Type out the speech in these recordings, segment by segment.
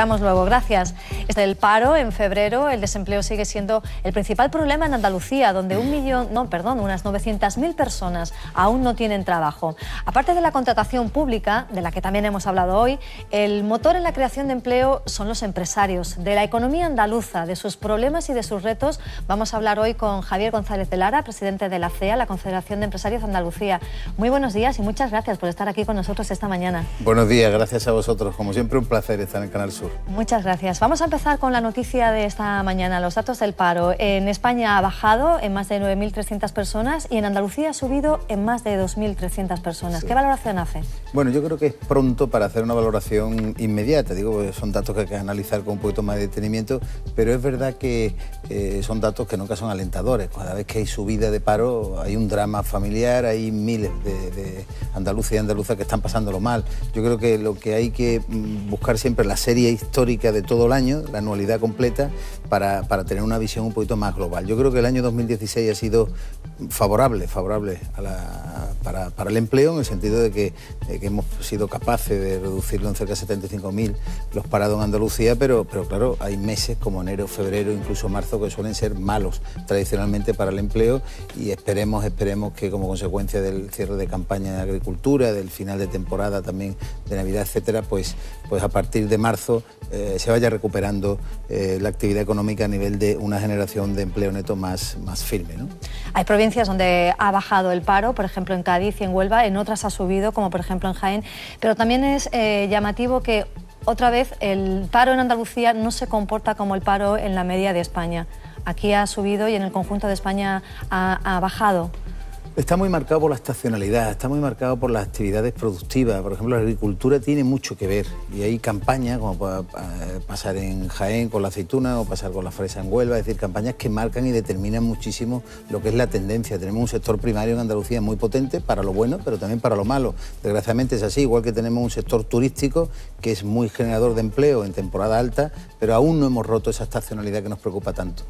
Vamos luego, gracias. Este el paro en febrero, el desempleo sigue siendo el principal problema en Andalucía, donde un millón, no, perdón, unas 900.000 personas aún no tienen trabajo. Aparte de la contratación pública, de la que también hemos hablado hoy, el motor en la creación de empleo son los empresarios. De la economía andaluza, de sus problemas y de sus retos, vamos a hablar hoy con Javier González de Lara, presidente de la CEA, la Confederación de Empresarios de Andalucía. Muy buenos días y muchas gracias por estar aquí con nosotros esta mañana. Buenos días, gracias a vosotros. Como siempre, un placer estar en Canal Sur. Muchas gracias. Vamos a empezar con la noticia de esta mañana, los datos del paro. En España ha bajado en más de 9.300 personas y en Andalucía ha subido en más de 2.300 personas. ¿Qué valoración hace? Bueno, yo creo que es pronto para hacer una valoración inmediata. Digo, son datos que hay que analizar con un poquito más de detenimiento, pero es verdad que eh, son datos que nunca son alentadores. Cada vez que hay subida de paro hay un drama familiar, hay miles de, de andaluces y andaluzas que están pasándolo mal. Yo creo que lo que hay que mm, buscar siempre es la serie histórica de todo el año, la anualidad completa, para, para, tener una visión un poquito más global. Yo creo que el año 2016 ha sido favorable, favorable a la, para, para, el empleo, en el sentido de que, hemos sido capaces de reducirlo en cerca de 75.000 los parados en Andalucía, pero, pero claro, hay meses como enero, febrero, incluso marzo, que suelen ser malos tradicionalmente para el empleo y esperemos, esperemos que como consecuencia del cierre de campaña de agricultura, del final de temporada también de Navidad, etcétera, pues, pues a partir de marzo eh, se vaya recuperando eh, la actividad económica a nivel de una generación de empleo neto más, más firme. Hay provincias donde ha bajado el paro, por ejemplo en Cádiz y en Huelva, en otras ha subido, como por ejemplo en Jaén, pero también es eh, llamativo que otra vez el paro en Andalucía no se comporta como el paro en la media de España. Aquí ha subido y en el conjunto de España ha bajado. Está muy marcado por la estacionalidad, está muy marcado por las actividades productivas. Por ejemplo, la agricultura tiene mucho que ver y hay campañas, como puede pasar en Jaén con la aceituna o pasar con la fresa en Huelva, es decir, campañas que marcan y determinan muchísimo lo que es la tendencia. Tenemos un sector primario en Andalucía muy potente para lo bueno, pero también para lo malo. Desgraciadamente es así, igual que tenemos un sector turístico que es muy generador de empleo en temporada alta, pero aún no hemos roto esa estacionalidad que nos preocupa tanto.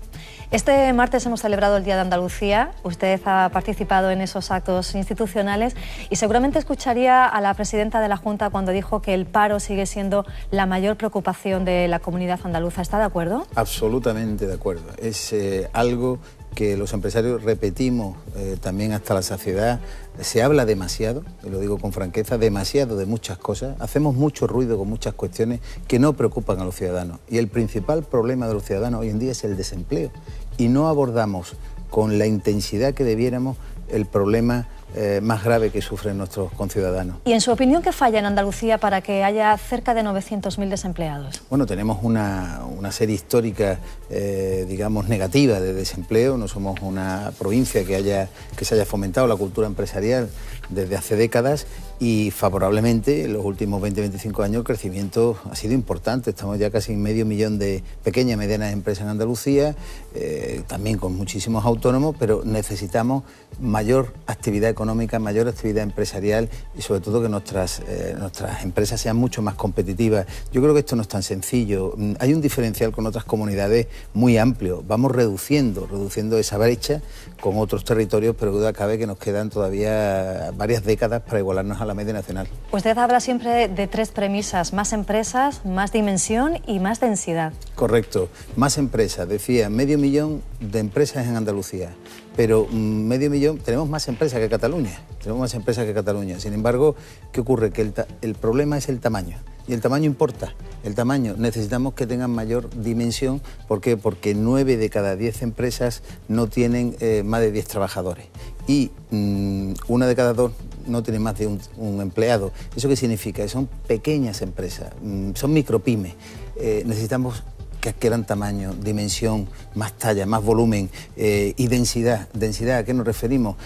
Este martes hemos celebrado el Día de Andalucía. Usted ha participado en esos actos institucionales y seguramente escucharía a la presidenta de la Junta cuando dijo que el paro sigue siendo la mayor preocupación de la comunidad andaluza. ¿Está de acuerdo? Absolutamente de acuerdo. Es eh, algo que los empresarios repetimos eh, también hasta la saciedad. Se habla demasiado, y lo digo con franqueza, demasiado de muchas cosas. Hacemos mucho ruido con muchas cuestiones que no preocupan a los ciudadanos. Y el principal problema de los ciudadanos hoy en día es el desempleo. Y no abordamos con la intensidad que debiéramos el problema eh, más grave que sufren nuestros conciudadanos. ¿Y en su opinión qué falla en Andalucía para que haya cerca de 900.000 desempleados? Bueno, tenemos una, una serie histórica, eh, digamos, negativa de desempleo. No somos una provincia que, haya, que se haya fomentado la cultura empresarial desde hace décadas y favorablemente en los últimos 20-25 años el crecimiento ha sido importante. Estamos ya casi en medio millón de pequeñas y medianas empresas en Andalucía, eh, también con muchísimos autónomos, pero necesitamos mayor actividad económica, mayor actividad empresarial y sobre todo que nuestras, eh, nuestras empresas sean mucho más competitivas. Yo creo que esto no es tan sencillo. Mm, hay un diferencial con otras comunidades muy amplio. Vamos reduciendo, reduciendo esa brecha con otros territorios, pero duda cabe que nos quedan todavía varias décadas para igualarnos a la media nacional. Usted habla siempre de tres premisas, más empresas, más dimensión y más densidad. Correcto, más empresas, decía, medio millón de empresas en Andalucía, pero medio millón, tenemos más empresas que Cataluña, tenemos más empresas que Cataluña. Sin embargo, ¿qué ocurre? Que el, el problema es el tamaño. Y el tamaño importa, el tamaño. Necesitamos que tengan mayor dimensión. ¿Por qué? Porque nueve de cada diez empresas no tienen eh, más de diez trabajadores. Y mmm, una de cada dos no tiene más de un, empleado. ¿Eso qué significa? Son pequeñas empresas, mmm, son micropymes. Eh, necesitamos que adquieran tamaño, dimensión, más talla, más volumen eh, y densidad. ¿Densidad a qué nos referimos?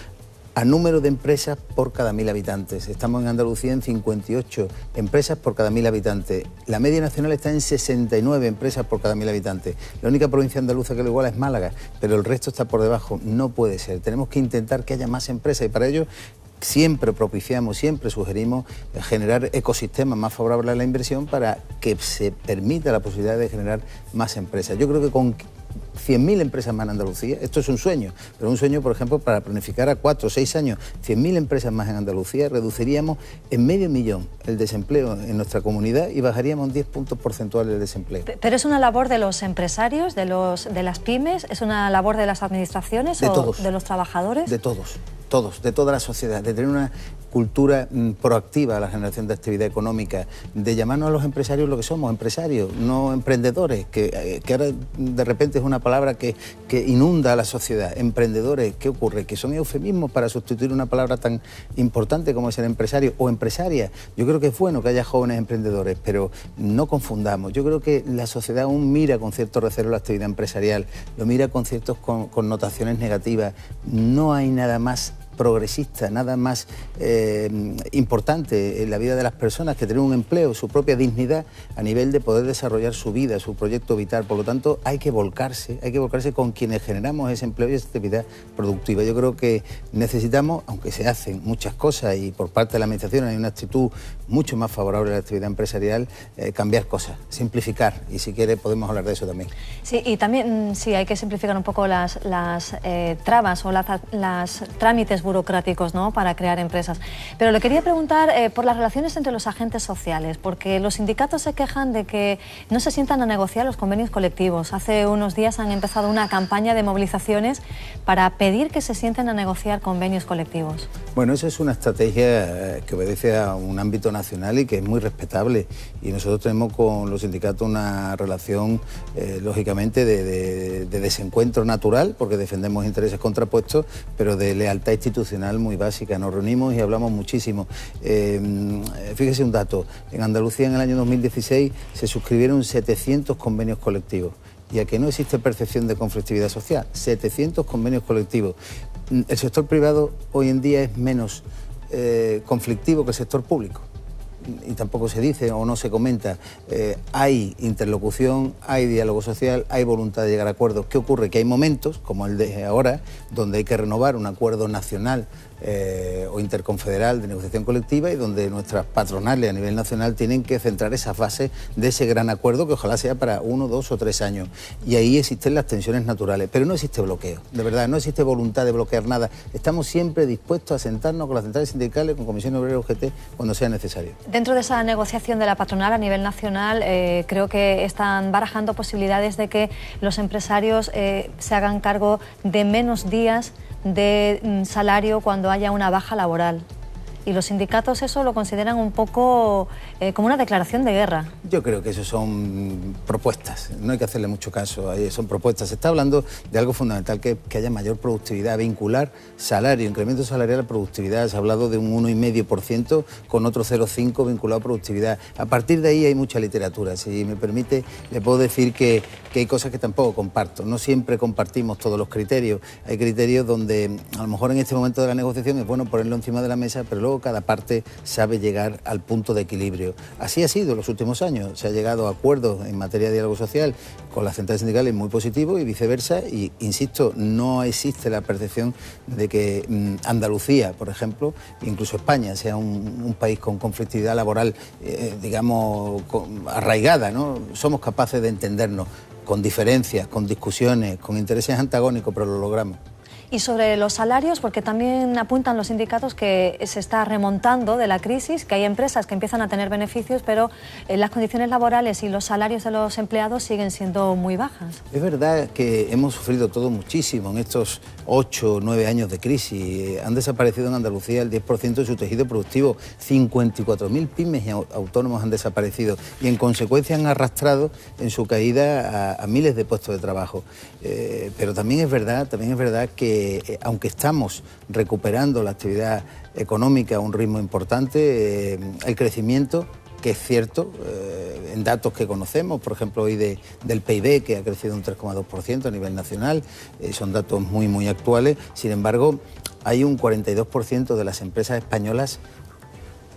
A número de empresas por cada mil habitantes. Estamos en Andalucía en 58 empresas por cada mil habitantes. La media nacional está en 69 empresas por cada mil habitantes. La única provincia andaluza que lo iguala es Málaga, pero el resto está por debajo. No puede ser. Tenemos que intentar que haya más empresas y para ello siempre propiciamos, siempre sugerimos generar ecosistemas más favorables a la inversión para que se permita la posibilidad de generar más empresas. Yo creo que con 100.000 empresas más en Andalucía. Esto es un sueño, pero un sueño, por ejemplo, para planificar a cuatro o seis años 100.000 empresas más en Andalucía, reduciríamos en medio millón el desempleo en nuestra comunidad y bajaríamos 10 puntos porcentuales el desempleo. Pero es una labor de los empresarios, de, los, de las pymes, es una labor de las administraciones de o todos. de los trabajadores. De todos todos, de toda la sociedad, de tener una cultura mm, proactiva a la generación de actividad económica, de llamarnos a los empresarios lo que somos, empresarios, no emprendedores, que, eh, que ahora de repente es una palabra que, que, inunda a la sociedad. Emprendedores, ¿qué ocurre? Que son eufemismos para sustituir una palabra tan importante como ser empresario o empresaria. Yo creo que es bueno que haya jóvenes emprendedores, pero no confundamos. Yo creo que la sociedad aún mira con cierto recelo la actividad empresarial, lo mira con ciertas connotaciones negativas. No hay nada más progresista, nada más eh, importante en la vida de las personas que tener un empleo, su propia dignidad a nivel de poder desarrollar su vida, su proyecto vital. Por lo tanto, hay que volcarse, hay que volcarse con quienes generamos ese empleo y esa actividad productiva. Yo creo que necesitamos, aunque se hacen muchas cosas y por parte de la Administración hay una actitud mucho más favorable a la actividad empresarial, eh, cambiar cosas, simplificar y si quiere podemos hablar de eso también. Sí, y también mm, sí, hay que simplificar un poco las, las eh, trabas o las, las trámites burocráticos ¿no? para crear empresas. Pero le quería preguntar eh, por las relaciones entre los agentes sociales, porque los sindicatos se quejan de que no se sientan a negociar los convenios colectivos. Hace unos días han empezado una campaña de movilizaciones para pedir que se sienten a negociar convenios colectivos. Bueno, esa es una estrategia eh, que obedece a un ámbito nacional y que es muy respetable. Y nosotros tenemos con los sindicatos una relación, eh, lógicamente, de, de, de desencuentro natural, porque defendemos intereses contrapuestos, pero de lealtad institucional institucional muy básica. Nos reunimos y hablamos muchísimo. Eh, fíjese un dato, en Andalucía en el año 2016 se suscribieron 700 convenios colectivos y a que no existe percepción de conflictividad social, 700 convenios colectivos. El sector privado hoy en día es menos eh, conflictivo que el sector público y tampoco se dice o no se comenta, eh, hay interlocución, hay diálogo social, hay voluntad de llegar a acuerdos. ¿Qué ocurre? Que hay momentos, como el de ahora, donde hay que renovar un acuerdo nacional eh, o interconfederal de negociación colectiva y donde nuestras patronales a nivel nacional tienen que centrar esa fase de ese gran acuerdo que ojalá sea para uno, dos o tres años. Y ahí existen las tensiones naturales, pero no existe bloqueo, de verdad, no existe voluntad de bloquear nada. Estamos siempre dispuestos a sentarnos con las centrales sindicales, con Comisión Obrera UGT, cuando sea necesario. Dentro de esa negociación de la patronal a nivel nacional, eh, creo que están barajando posibilidades de que los empresarios eh, se hagan cargo de menos días de mm, salario cuando haya una baja laboral y los sindicatos eso lo consideran un poco eh, como una declaración de guerra. Yo creo que eso son propuestas, no hay que hacerle mucho caso, son propuestas. Se está hablando de algo fundamental, que, que haya mayor productividad, vincular salario, incremento salarial a productividad. Se ha hablado de un 1,5% con otro 0,5% vinculado a productividad. A partir de ahí hay mucha literatura. Si me permite, le puedo decir que, que hay cosas que tampoco comparto. No siempre compartimos todos los criterios. Hay criterios donde a lo mejor en este momento de la negociación es bueno ponerlo encima de la mesa, pero luego cada parte sabe llegar al punto de equilibrio. Así ha sido en los últimos años. Se ha llegado a acuerdos en materia de diálogo social con las centrales sindicales muy positivos y viceversa. Y insisto, no existe la percepción de que mm, Andalucía, por ejemplo, incluso España, sea un, país con conflictividad laboral, eh, digamos, arraigada. ¿no? Somos capaces de entendernos con diferencias, con discusiones, con intereses antagónicos, pero lo logramos. Y sobre los salarios, porque también apuntan los sindicatos que se está remontando de la crisis, que hay empresas que empiezan a tener beneficios, pero eh, las condiciones laborales y los salarios de los empleados siguen siendo muy bajas. Es verdad que hemos sufrido todo muchísimo en estos ocho o nueve años de crisis. Han desaparecido en Andalucía el 10% de su tejido productivo, 54.000 pymes y autónomos han desaparecido y en consecuencia han arrastrado en su caída a, a miles de puestos de trabajo. Eh, pero también es verdad, también es verdad que eh, aunque estamos recuperando la actividad económica a un ritmo importante, eh, el crecimiento que es cierto, eh, en datos que conocemos, por ejemplo hoy del PIB, que ha crecido un 3,2% a nivel nacional, son datos muy, muy actuales, sin embargo, hay un 42% de las empresas españolas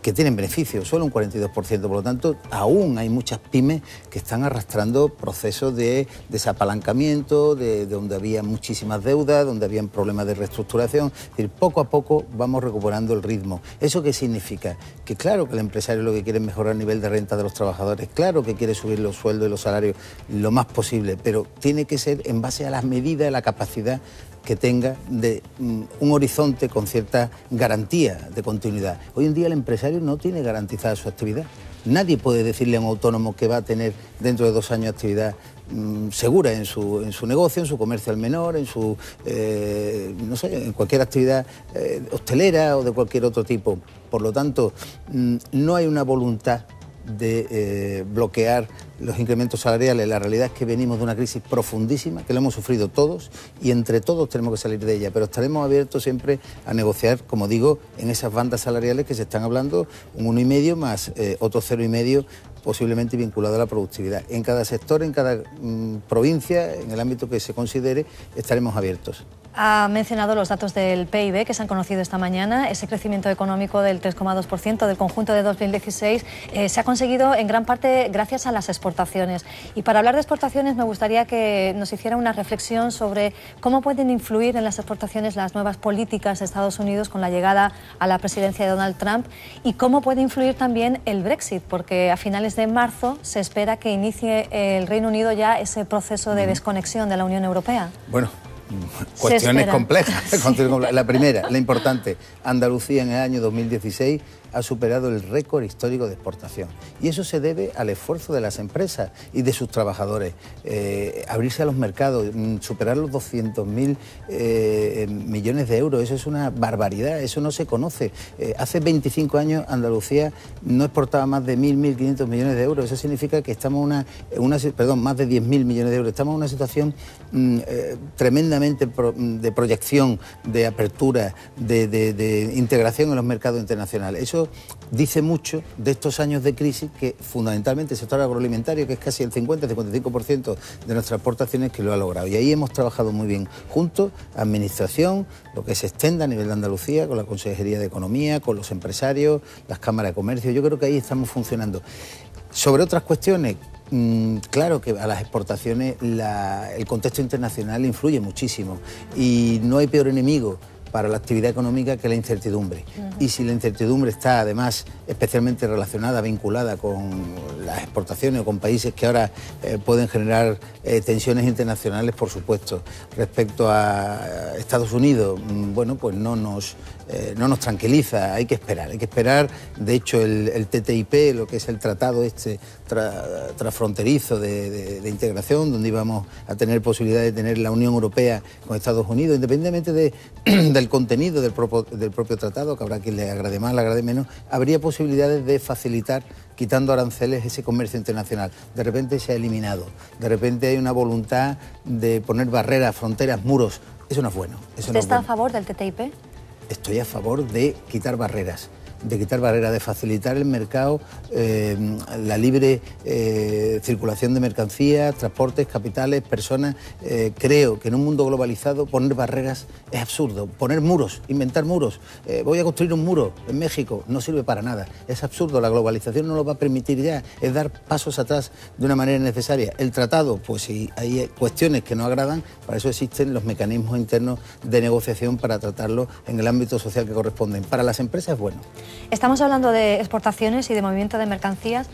que tienen beneficios, solo un 42%. Por lo tanto, aún hay muchas pymes que están arrastrando procesos de desapalancamiento, de, donde había muchísimas deudas, donde habían problemas de reestructuración. Es decir, poco a poco vamos recuperando el ritmo. ¿Eso qué significa? Que claro que el empresario lo que quiere es mejorar el nivel de renta de los trabajadores, claro que quiere subir los sueldos y los salarios lo más posible, pero tiene que ser en base a las medidas, a la capacidad que tenga de mm, un horizonte con cierta garantía de continuidad. Hoy en día el empresario no tiene garantizada su actividad. Nadie puede decirle a un autónomo que va a tener dentro de dos años actividad mm, segura en su, en su, negocio, en su comercio al menor, en su eh, no sé, en cualquier actividad eh, hostelera o de cualquier otro tipo. Por lo tanto, mm, no hay una voluntad de eh, bloquear los incrementos salariales. La realidad es que venimos de una crisis profundísima, que lo hemos sufrido todos y entre todos tenemos que salir de ella, pero estaremos abiertos siempre a negociar, como digo, en esas bandas salariales que se están hablando, un uno y medio más eh, otro cero y medio posiblemente vinculado a la productividad. En cada sector, en cada mm, provincia, en el ámbito que se considere, estaremos abiertos. Ha mencionado los datos del PIB que se han conocido esta mañana. Ese crecimiento económico del 3,2% del conjunto de 2016 eh, se ha conseguido en gran parte gracias a las exportaciones. Y para hablar de exportaciones me gustaría que nos hiciera una reflexión sobre cómo pueden influir en las exportaciones las nuevas políticas de Estados Unidos con la llegada a la presidencia de Donald Trump y cómo puede influir también el Brexit, porque a finales de marzo se espera que inicie el Reino Unido ya ese proceso de desconexión de la Unión Europea. Bueno, cuestiones complejas. La primera, la importante, Andalucía en el año 2016 ha superado el récord histórico de exportación. Y eso se debe al esfuerzo de las empresas y de sus trabajadores. Eh, abrirse a los mercados, mm, superar los 200.000 eh, millones de euros, eso es una barbaridad, eso no se conoce. Eh, hace 25 años Andalucía no exportaba más de 1.000, 1.500 millones de euros. Eso significa que estamos en una, perdón, más de 10.000 millones de euros. Estamos en una situación mm, tremendamente de proyección, de apertura, de, de integración en los mercados internacionales. Eso dice mucho de estos años de crisis que fundamentalmente el sector agroalimentario, que es casi el 50-55% de nuestras exportaciones, que lo ha logrado. Y ahí hemos trabajado muy bien juntos, administración, lo que se extenda a nivel de Andalucía, con la Consejería de Economía, con los empresarios, las cámaras de comercio. Yo creo que ahí estamos funcionando. Sobre otras cuestiones, mm, claro que a las exportaciones el contexto internacional influye muchísimo y no hay peor enemigo para la actividad económica que la incertidumbre. Y si la incertidumbre está además especialmente relacionada, vinculada con las exportaciones o con países que ahora eh, pueden generar eh, tensiones internacionales, por supuesto. Respecto a Estados Unidos, mm, bueno, pues no nos, eh, no nos tranquiliza, hay que esperar, hay que esperar. De hecho, el, TTIP, lo que es el tratado este transfronterizo de, integración, donde íbamos a tener posibilidad de tener la Unión Europea con Estados Unidos, independientemente de, del contenido del propio, del propio tratado, que habrá quien le agrade más, le agrade menos, habría posibilidades de facilitar quitando aranceles ese comercio internacional. De repente se ha eliminado, de repente hay una voluntad de poner barreras, fronteras, muros. Eso no es bueno. ¿Usted está a favor del TTIP? Estoy a favor de quitar barreras de quitar barreras, de facilitar el mercado, eh, la libre eh, circulación de mercancías, transportes, capitales, personas. Eh, creo que en un mundo globalizado poner barreras es absurdo. Poner muros, inventar muros. voy a construir un muro en México, no sirve para nada. Es absurdo, la globalización no lo va a permitir ya. Es dar pasos atrás de una manera necesaria. El tratado, pues si hay cuestiones que no agradan, para eso existen los mecanismos internos de negociación para tratarlo en el ámbito social que corresponden. Para las empresas es bueno. Estamos hablando de exportaciones y de movimiento de mercancías.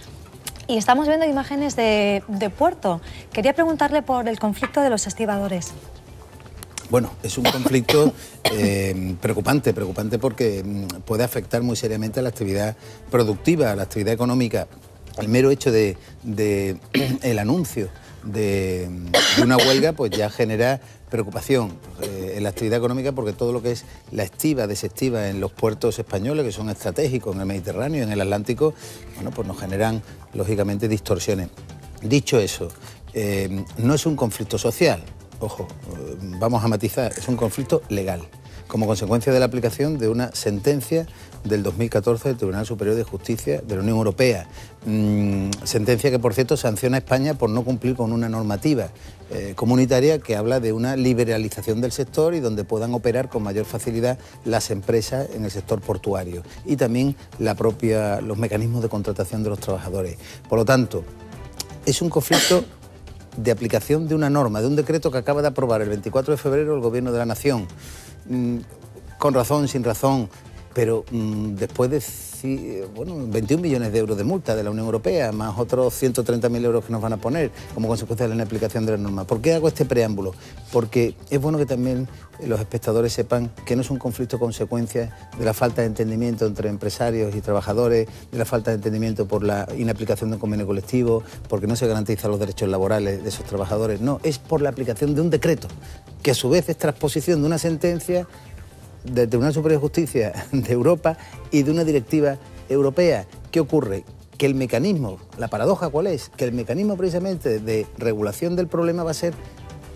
Y estamos viendo imágenes de, puerto. Quería preguntarle por el conflicto de los estibadores. Bueno, es un conflicto eh, preocupante, preocupante porque mm, puede afectar muy seriamente a la actividad productiva, a la actividad económica. El mero hecho de, el anuncio de, una huelga pues ya genera preocupación eh, en la actividad económica porque todo lo que es la estiva, desestiva en los puertos españoles, que son estratégicos en el Mediterráneo, en el Atlántico, bueno, pues nos generan lógicamente distorsiones. Dicho eso, eh, no es un conflicto social, ojo, eh, vamos a matizar, es un conflicto legal como consecuencia de la aplicación de una sentencia del 2014 del Tribunal Superior de Justicia de la Unión Europea. Mm, sentencia que, por cierto, sanciona a España por no cumplir con una normativa eh, comunitaria que habla de una liberalización del sector y donde puedan operar con mayor facilidad las empresas en el sector portuario y también la propia, los mecanismos de contratación de los trabajadores. Por lo tanto, es un conflicto de aplicación de una norma, de un decreto que acaba de aprobar el 24 de febrero el Gobierno de la Nación. Con razón, sin razón, pero mm, después de bueno, 21 millones de euros de multa de la Unión Europea, más otros 130.000 euros que nos van a poner como consecuencia de la aplicación de la norma. ¿Por qué hago este preámbulo? Porque es bueno que también los espectadores sepan que no es un conflicto consecuencia de la falta de entendimiento entre empresarios y trabajadores, de la falta de entendimiento por la inaplicación de un convenio colectivo, porque no se garantizan los derechos laborales de esos trabajadores. No, es por la aplicación de un decreto, que a su vez es transposición de una sentencia del Tribunal Superior de Justicia de Europa y de una directiva europea. ¿Qué ocurre? Que el mecanismo, la paradoja cuál es, que el mecanismo precisamente de regulación del problema va a ser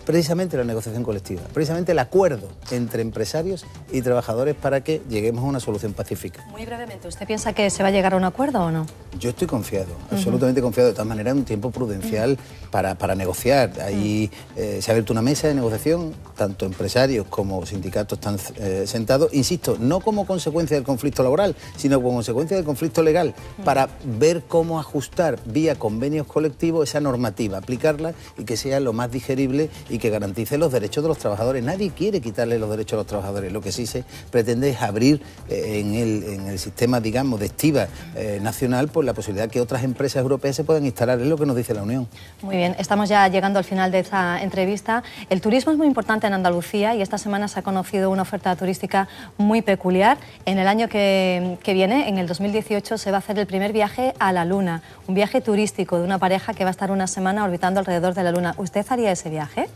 precisamente la negociación colectiva, precisamente el acuerdo entre empresarios y trabajadores para que lleguemos a una solución pacífica. Muy brevemente, ¿usted piensa que se va a llegar a un acuerdo o no? Yo estoy confiado, absolutamente confiado. De todas maneras, un tiempo prudencial para, para, negociar. Ahí eh, se ha abierto una mesa de negociación, tanto empresarios como sindicatos están eh, sentados, insisto, no como consecuencia del conflicto laboral, sino como consecuencia del conflicto legal, para ver cómo ajustar vía convenios colectivos esa normativa, aplicarla y que sea lo más digerible y que garantice los derechos de los trabajadores. Nadie quiere quitarle los derechos a los trabajadores. Lo que sí se pretende es abrir eh, en, el, sistema, digamos, de estiva eh, nacional pues, la posibilidad que otras empresas europeas se puedan instalar. Es lo que nos dice la Unión. Muy bien, estamos ya llegando al final de esta entrevista. El turismo es muy importante en Andalucía y esta semana se ha conocido una oferta turística muy peculiar. En el año que viene, en el 2018, se va a hacer el primer viaje a la Luna, un viaje turístico de una pareja que va a estar una semana orbitando alrededor de la Luna. ¿Usted haría ese viaje?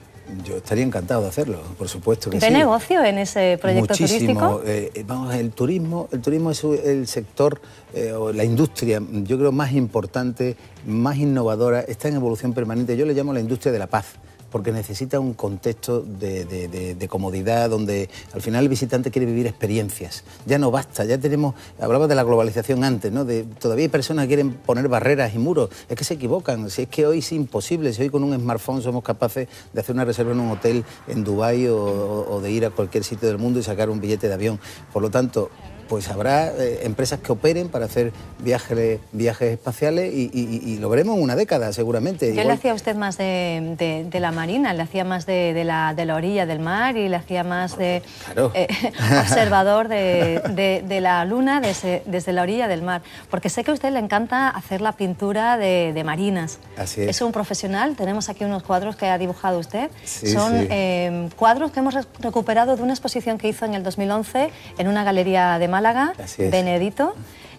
Yo estaría encantado de hacerlo, por supuesto que ¿De sí. negocio en ese proyecto Muchísimo. turístico? Eh, vamos, el turismo, el turismo es el sector eh, o la industria, yo creo, más importante, más innovadora, está en evolución permanente. Yo le llamo la industria de la paz porque necesita un contexto de, comodidad donde al final el visitante quiere vivir experiencias. Ya no basta, ya tenemos, hablaba de la globalización antes, ¿no? Todavía hay personas que quieren poner barreras y muros. Es que se equivocan, si es que hoy es imposible, si hoy con un smartphone somos capaces de hacer una reserva en un hotel en Dubái o de ir a cualquier sitio del mundo y sacar un billete de avión. Por lo tanto, pues habrá eh, empresas que operen para hacer viajes, viajes espaciales y, lo veremos en una década seguramente. ¿Qué le hacía usted más de, la marina? ¿Le hacía más de, la, orilla del mar y le hacía más de eh, observador de, la luna desde, desde, la orilla del mar? Porque sé que a usted le encanta hacer la pintura de, marinas. Así es. Es un profesional. Tenemos aquí unos cuadros que ha dibujado usted. Son eh, cuadros que hemos recuperado de una exposición que hizo en el 2011 en una galería de Málaga Málaga, Benedito.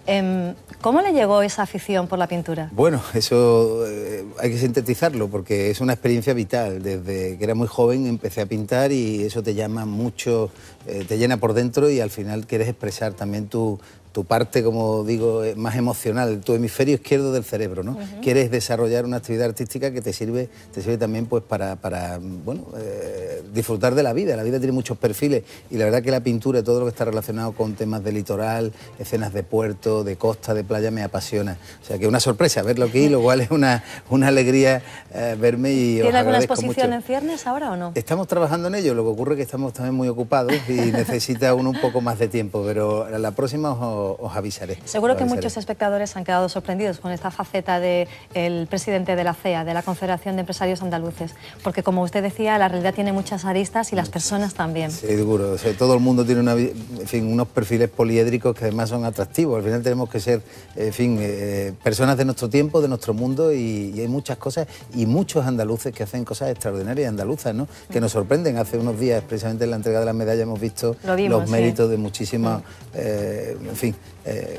Em, ¿Cómo le llegó esa afición por la pintura? Bueno, eso eh, hay que sintetizarlo porque es una experiencia vital. Desde que era muy joven empecé a pintar y eso te llama mucho, eh, te llena por dentro y al final quieres expresar también tu, tu parte, como digo, más emocional, tu hemisferio izquierdo del cerebro, ¿no? Quieres desarrollar una actividad artística que te sirve, te sirve también pues para, para bueno, eh, disfrutar de la vida. La vida tiene muchos perfiles y la verdad que la pintura, todo lo que está relacionado con temas de litoral, escenas de puerto, de costa, de playa, me apasiona. O sea que una sorpresa verlo aquí, lo cual es una, una alegría eh, verme y ¿Tiene alguna exposición en ciernes ahora o no? Estamos trabajando en ello, lo que ocurre es que estamos también muy ocupados y necesita uno un poco más de tiempo, pero la próxima os os, avisaré. Seguro que muchos espectadores han quedado sorprendidos con esta faceta del presidente de la CEA, de la Confederación de Empresarios Andaluces, porque como usted decía, la realidad tiene muchas aristas y las personas también. Sí, seguro. todo el mundo tiene unos perfiles poliédricos que además son atractivos. Al final tenemos que ser, en fin, eh, personas de nuestro tiempo, de nuestro mundo y, hay muchas cosas y muchos andaluces que hacen cosas extraordinarias andaluzas, ¿no? Que nos sorprenden. Hace unos días, precisamente en la entrega de las medallas, hemos visto los méritos de muchísimas, eh, en fin, eh,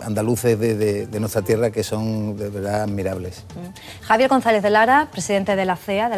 andaluces de, nuestra tierra que son de verdad admirables. Javier González de Lara, presidente de la CEA.